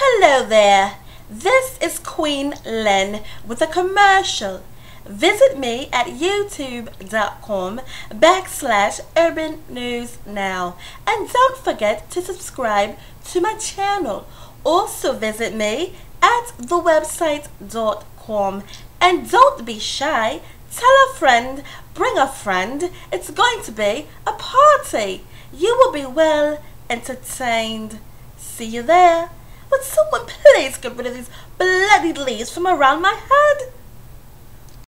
Hello there. This is Queen Lynn with a commercial. Visit me at youtube.com backslash urban news now and don't forget to subscribe to my channel. Also visit me at thewebsite.com and don't be shy. Tell a friend, bring a friend. It's going to be a party. You will be well entertained. See you there. Would someone please get rid of these bloody leaves from around my head?